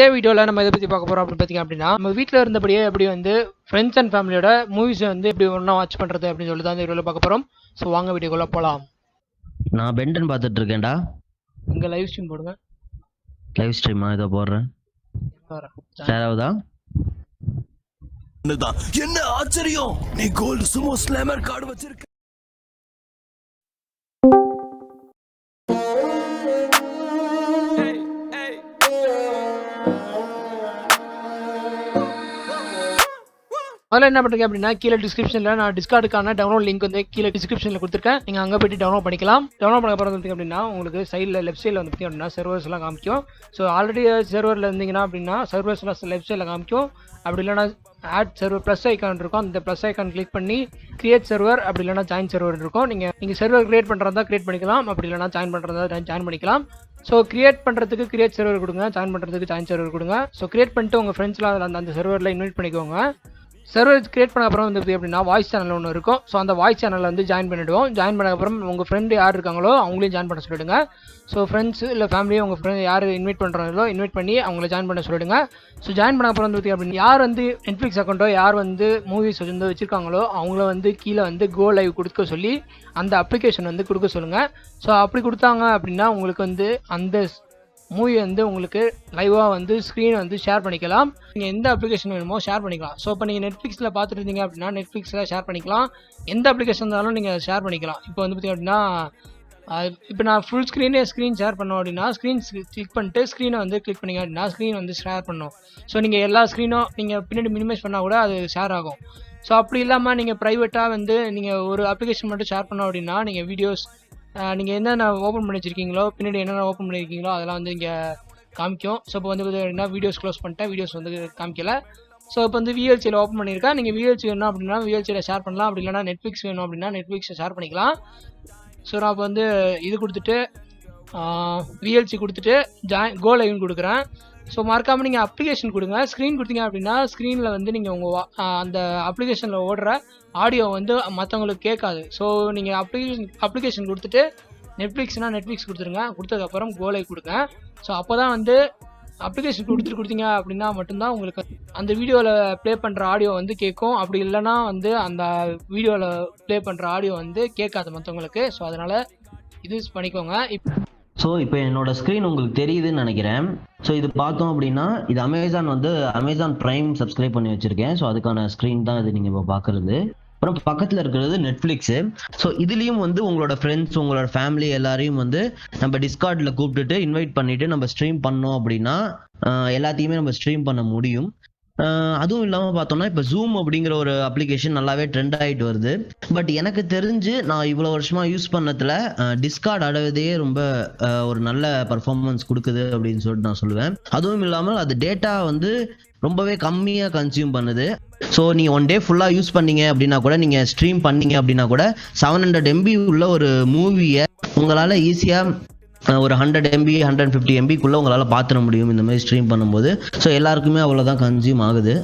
இதே வீடியோவில் நம்ம இதை பற்றி பார்க்க போகிறோம் அப்படின்னு பார்த்தீங்க அப்படின்னா நம்ம வீட்டில் இருந்தபடியே எப்படி வந்து ஃப்ரெண்ட்ஸ் அண்ட் ஃபேமிலியோட மூவிஸை வந்து எப்படி ஒன்றா வாட்ச் பண்ணுறது அப்படின்னு சொல்லி தான் இந்த வீடியோவில் பார்க்க போகிறோம் ஸோ வாங்க வீடியோக்குள்ளே போகலாம் நான் பென்டன் பார்த்துட்டு இருக்கேன்டா. இங்கே லைவ் ஸ்ட்ரீம் போடுங்க. லைவ் ஸ்ட்ரீமா இதை போடுறேன். வரேன். ஷேர் ஆகுதா? தான் என்ன ஆச்சரியம்? நீ கோல்டு சுமோ ஸ்லாமர் கார்டு வச்சிருக்க. அதில் என்ன பண்ணுறீங்க அப்படின்னா கீழே டிஸ்கிரிப்ஷனில் நான் டிஸ்கார்டுக்கான டவுன்லோட் லிங்க் வந்து கீழே டிஸ்கிரிப்ஷனில் கொடுத்துருக்கேன். நீங்கள் அங்கே போய்ட்டு டவுன்லோட் பண்ணிக்கலாம். டவுன்லோட் பண்ண போகிறது வந்து அப்படின்னா உங்களுக்கு சைடில் லெஃப்ட் சைடில் வந்து பார்த்தீங்க அப்படின்னா சர்வர்ஸ் எல்லாம் காமிக்கும். ஸோ ஆல்ரெடி சர்வரில் இருந்தீங்கன்னா அப்படின்னா சர்வர்ஸ்லாம் லெஃப்ட் சைடில் காமிக்கும். அப்படி இல்லைன்னா ஆட் சர்வர் ப்ளஸ் ஐக்கான் இருக்கும். அந்த ப்ளஸ் ஐக்கான் கிளிக் பண்ணி கிரியேட் சர்வர் அப்படி இல்லைனா ஜாயின் சர்வர் இருக்கும். நீங்கள் நீங்கள் சர்வர் கிரியேட் பண்ணுறதா கிரியேட் பண்ணிக்கலாம். அப்படி இல்லைனா ஜாயின் பண்ணுறதா ஜாயின் பண்ணிக்கலாம். ஸோ கிரியேட் பண்ணுறதுக்கு கிரியேட் சர்வர் கொடுங்க. ஜாயின் பண்ணுறதுக்கு ஜாயின் சர்வர் கொடுங்க. ஸோ கிரியேட் பண்ணிட்டு உங்கள் ஃப்ரெண்ட்ஸ்லாம் அந்த அந்த சர்வரில் இன்வைட் பண்ணிக்கோங்க. சர்வர் கிரியேட் பண்ண அப்புறம் வந்து அப்படின்னா வாய்ஸ் சேனல் ஒன்று இருக்கும். ஸோ அந்த வாய்ஸ் சேனலில் வந்து ஜாயின் பண்ணிவிடுவோம் ஜாயின் பண்ண அப்புறம் உங்கள் ஃப்ரெண்டு யார் இருக்காங்களோ அவங்களையும் ஜாயின் பண்ண சொல்லிடுங்க. ஸோ ஃப்ரெண்ட்ஸ் இல்லை ஃபேமிலியும் உங்கள் ஃப்ரெண்ட் யார் இன்வைட் பண்ணுறாங்களோ இன்வைட் பண்ணி அவங்கள ஜாயின் பண்ண சொல்லிடுங்க. ஸோ ஜாயின் பண்ண அப்புறம் வந்து அப்படின்னா யார் வந்து நெட்ஃப்ளிக்ஸ் அக்கௌண்ட்டோ யார் வந்து மூவிஸ் வந்து வச்சுருக்காங்களோ அவங்கள வந்து கீழே வந்து கோ லைவ் கொடுக்க சொல்லி அந்த அப்ளிகேஷன் வந்து கொடுக்க சொல்லுங்கள் ஸோ அப்படி கொடுத்தாங்க அப்படின்னா உங்களுக்கு வந்து அந்த மூவி வந்து உங்களுக்கு லைவாக வந்து ஸ்க்ரீனை வந்து ஷேர் பண்ணிக்கலாம். நீங்கள் எந்த அப்ளிகேஷன் வேணுமோ ஷேர் பண்ணிக்கலாம். ஸோ இப்போ நீங்கள் நெட்ஃப்ளிக்ஸில் பார்த்துட்டு இருந்தீங்க அப்படின்னா நெட்ஃப்ளிக்ஸில் ஷேர் பண்ணிக்கலாம். எந்த அப்ளிகேஷன் இருந்தாலும் நீங்கள் ஷேர் பண்ணிக்கலாம். இப்போ வந்து பார்த்தீங்க அப்படின்னா இப்போ நான் ஃபுல் ஸ்க்ரீனே ஸ்க்ரீன் ஷேர் பண்ணோம் அப்படின்னா ஸ்க்ரீன் கிளிக் பண்ணிட்டு ஸ்க்ரீனை வந்து கிளிக் பண்ணிங்க அப்படின்னா ஸ்க்ரீன் வந்து ஷேர் பண்ணும். ஸோ நீங்கள் எல்லா ஸ்க்ரீனும் நீங்கள் பின்னாடி மினிமைஸ் பண்ணால் கூட அது ஷேர் ஆகும். ஸோ அப்படி இல்லாமல் நீங்கள் ப்ரைவேட்டாக வந்து நீங்கள் ஒரு அப்ளிகேஷன் மட்டும் ஷேர் பண்ணோம் அப்படின்னா நீங்கள் வீடியோஸ் நீங்கள் என்னென்ன ஓப்பன் பண்ணி வச்சுருக்கீங்களோ பின்னாடி என்னென்ன ஓப்பன் பண்ணியிருக்கீங்களோ அதெல்லாம் வந்து இங்கே காமிக்கும். ஸோ இப்போ வந்து பார்த்தீங்கன்னா வீடியோஸ் க்ளோஸ் பண்ணிட்டேன் வீடியோஸ் வந்து காமிக்கல. ஸோ இப்போ வந்து விஎல்சியில் ஓப்பன் பண்ணியிருக்கேன். நீங்கள் விஎல்சி வேணும் அப்படின்னா விஎல்சியில் ஷேர் பண்ணலாம். அப்படி இல்லைனா நெட்ஃப்ளிக்ஸ் வேணும் அப்படின்னா நெட்ஃப்ளிக்ஸை ஷேர் பண்ணிக்கலாம். ஸோ நான் இப்போ வந்து இது கொடுத்துட்டு விஎல்சி கொடுத்துட்டு ஜாயின் கோ லைவ்னு கொடுக்குறேன். ஸோ மறக்காமல் நீங்கள் அப்ளிகேஷன் கொடுங்க. ஸ்க்ரீன் கொடுத்தீங்க அப்படின்னா ஸ்க்ரீனில் வந்து நீங்கள் உங்கள் அந்த அப்ளிகேஷனில் ஓடுற ஆடியோ வந்து மற்றவங்களுக்கு கேட்காது. ஸோ நீங்கள் அப்ளிகேஷன் அப்ளிகேஷன் கொடுத்துட்டு நெட்ஃப்ளிக்ஸ்னால் நெட்ஃப்ளிக்ஸ் கொடுத்துருங்க. கொடுத்ததுக்கப்புறம் கோலை கொடுங்க. ஸோ அப்போ தான் வந்து அப்ளிகேஷன் கொடுத்துட்டு கொடுத்தீங்க அப்படின்னா மட்டும்தான் உங்களுக்கு அந்த வீடியோவில் ப்ளே பண்ணுற ஆடியோ வந்து கேட்கும். அப்படி இல்லைன்னா வந்து அந்த வீடியோவில் ப்ளே பண்ணுற ஆடியோ வந்து கேட்காது மற்றவங்களுக்கு ஸோ அதனால் இது பண்ணிக்கோங்க. இப்போ ஸோ இப்போ என்னோட ஸ்க்ரீன் உங்களுக்கு தெரியுதுன்னு நினைக்கிறேன். ஸோ இது பார்த்தோம் அப்படின்னா இது அமேசான் வந்து அமேசான் ப்ரைம் சப்ஸ்கிரைப் பண்ணி வச்சிருக்கேன். ஸோ அதுக்கான ஸ்க்ரீன் தான் இது நீங்கள் இப்போ பார்க்குறது அப்புறம் பக்கத்தில் இருக்கிறது நெட்ஃப்ளிக்ஸு ஸோ இதுலேயும் வந்து உங்களோட ஃப்ரெண்ட்ஸ் உங்களோட ஃபேமிலி எல்லாரையும் வந்து நம்ம டிஸ்கார்டில் கூப்பிட்டுட்டு இன்வைட் பண்ணிவிட்டு நம்ம ஸ்ட்ரீம் பண்ணோம் அப்படின்னா எல்லாத்தையுமே நம்ம ஸ்ட்ரீம் பண்ண முடியும். அதுவும் இல்லாமல் பார்த்தோம்னா இப்போ ஜூம் அப்படிங்கிற ஒரு அப்ளிகேஷன் நல்லாவே ட்ரெண்ட் ஆகிட்டு வருது. பட் எனக்கு தெரிஞ்சு நான் இவ்வளோ வருஷமா யூஸ் பண்ணதுல டிஸ்கார்ட் அடைவதே ரொம்ப ஒரு நல்ல பர்ஃபார்மன்ஸ் கொடுக்குது அப்படின்னு சொல்லிட்டு நான் சொல்லுவேன். அதுவும் இல்லாமல் அது டேட்டா வந்து ரொம்பவே கம்மியாக கன்சியூம் பண்ணுது. ஸோ நீங்கள் ஒன் டே ஃபுல்லாக யூஸ் பண்ணீங்க அப்படின்னா கூட நீங்கள் ஸ்ட்ரீம் பண்ணீங்க அப்படின்னா கூட செவன் ஹண்ட்ரட் எம்பி உள்ள ஒரு மூவியை உங்களால் ஈஸியாக ஒரு ஹண்ட்ரட் எம்பி ஹண்ட்ரட் ஃபிஃப்டி எம்பிக்குள்ளே உங்களால் பார்த்துட முடியும். இந்த மாதிரி ஸ்ட்ரீம் பண்ணும்போது. ஸோ எல்லாருக்குமே அவ்வளோதான் கன்சியூம் ஆகுது.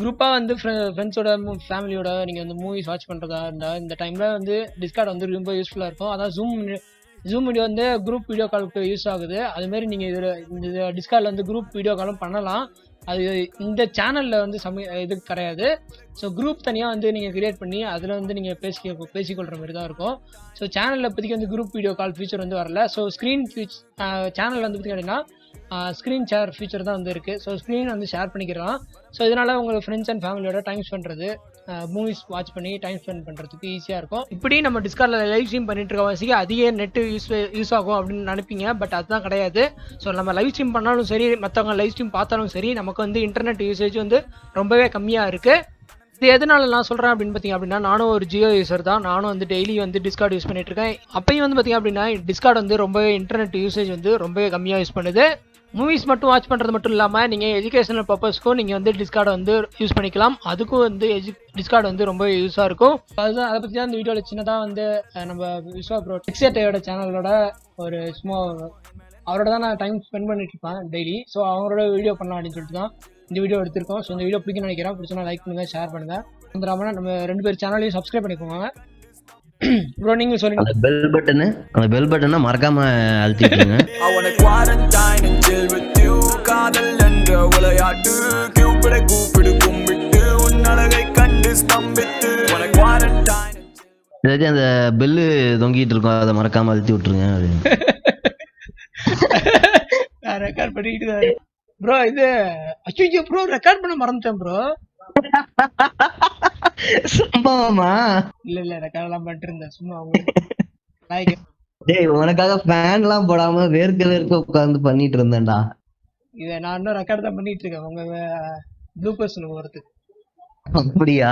குரூப்பாக வந்து ஃப்ரெண்ட்ஸோட ஃபேமிலியோட நீங்கள் வந்து மூவிஸ் வாட்ச் பண்ணுறதா இருந்தால் இந்த டைமில் வந்து டிஸ்கார்ட் வந்து ரொம்ப யூஸ்ஃபுல்லாக இருக்கும். அதான் ஜூம் ஜூம் வீடியோ வந்து குரூப் வீடியோ காலுக்கு யூஸ் ஆகுது. அதுமாரி நீங்கள் இதில் இந்த டிஸ்கார்டில் வந்து குரூப் வீடியோ காலும் பண்ணலாம். அது இந்த சேனலில் வந்து சம இது கிடையாது. ஸோ குரூப் தனியாக வந்து நீங்கள் கிரியேட் பண்ணி அதில் வந்து நீங்கள் பேசி பேசிக்கொள்கிற மாதிரி தான் இருக்கும். ஸோ சேனலில் இப்போதைக்கு வந்து குரூப் வீடியோ கால் ஃபீச்சர் வந்து வரல. ஸோ ஸ்க்ரீன் ஃபியூச் சேனல் வந்து பார்த்திங்க அப்படின்னா ஸ்க்ரீன் ஷேர் ஃபீச்சர் தான் வந்து இருக்குது ஸோ ஸ்க்ரீன் வந்து ஷேர் பண்ணிக்கிறலாம் ஸோ இதனால் உங்கள் ஃப்ரெண்ட்ஸ் அண்ட் ஃபேமிலியோட டைம் ஸ்பெண்ட் பண்ணுறது மூவிஸ் வாட்ச் பண்ணி டைம் ஸ்பெண்ட் பண்ணுறதுக்கு ஈஸியாக இருக்கும். இப்படி நம்ம டிஸ்கார்டில் லைவ் ஸ்ட்ரீம் பண்ணிட்டு இருக்க வசதிக்கு அதிக நெட்டு யூஸ் யூஸ் ஆகும் அப்படின்னு நினைப்பீங்க. பட் அதுதான் கிடையாது. ஸோ நம்ம லைவ் ஸ்ட்ரீம் பண்ணாலும் சரி மற்றவங்க லைவ் ஸ்ட்ரீம் பார்த்தாலும் சரி நமக்கு வந்து இன்டர்நெட் யூசேஜ் வந்து ரொம்பவே கம்மியாக இருக்குது இது எதனால நான் சொல்கிறேன் அப்படின்னு பார்த்தீங்க அப்படின்னா நானும் ஒரு ஜியோ யூசர் தான். நானும் வந்து டெய்லி வந்து டிஸ்கார்ட் யூஸ் பண்ணிட்டு இருக்கேன். அப்பயும் வந்து பார்த்தீங்க அப்படின்னா டிஸ்கார்ட் வந்து ரொம்பவே இன்டர்நெட் யூசேஜ் வந்து ரொம்பவே கம்மியாக யூஸ் பண்ணுது. மூவிஸ் மட்டும் வாட்ச் பண்ணுறது மட்டும் இல்லாமல் நீங்கள் எஜுகேஷனல் பர்பஸ்க்கும் நீங்கள் வந்து டிஸ்கார்டை வந்து யூஸ் பண்ணிக்கலாம். அதுக்கும் வந்து எஜு டிஸ்கார்டு வந்து ரொம்ப யூஸாக இருக்கும். அதுதான் அதை பற்றி தான் இந்த வீடியோவில் சின்னதாக வந்து நம்ம விஸ்வா ப்ரோ டெக்ஸேட்டையோட சேனலோட ஒரு சும்மா அவரோட தான் நான் டைம் ஸ்பெண்ட் பண்ணிட்டு இருப்பேன் டெய்லி ஸோ அவரோட வீடியோ பண்ணலாம் அப்படின்னு சொல்லிட்டு தான் இந்த வீடியோ எடுத்திருக்கோம். ஸோ இந்த வீடியோ பிடிக்கும்னு நினைக்கிறேன். பிடிச்சா லைக் பண்ணுங்கள் ஷேர் பண்ணுங்கள் வந்துடாமல் நம்ம ரெண்டு பேர் சேனலையும் சப்ஸ்கிரைப் பண்ணிக்கோங்க. ப்ரோ நீங்கள் சொல்லுங்க. அந்த பெல் பட்டனு அந்த பெல் பட்டனை மறக்காம அழுத்திட்டுருங்க I wanna quarantine and chill with you. காதல் என்ற விளையாட்டு கியூபிடை கூப்பிடு கும்பிட்டு உன் அழகை கண்டு ஸ்தம்பித்து. உனக்கு குவாரண்டைன் ஏதாச்சும் அந்த பெல்லு தொங்கிட்டு இருக்கோம் அதை மறக்காம அழுத்தி விட்டுருங்க அப்படின்னு. நான் ரெக்கார்ட் பண்ணிட்டு தான் ப்ரோ இது அச்சுஜி ப்ரோ ரெக்கார்ட் பண்ண மறந்துட்டேன் ப்ரோ சம்பவமா இல்ல இல்ல எல்லாம் பண்ணிட்டு இருந்தேன் சும்மா டேய் உனக்காக ஃபேன் எல்லாம் போடாம வேர்க்க வேர்க்க உட்கார்ந்து பண்ணிட்டு இருந்தேன்டா. இதை நான் இன்னும் ரெக்கார்ட் தான் பண்ணிட்டு இருக்கேன். உங்க ப்ளூ பர்சன் வரதுக்கு அப்படியா?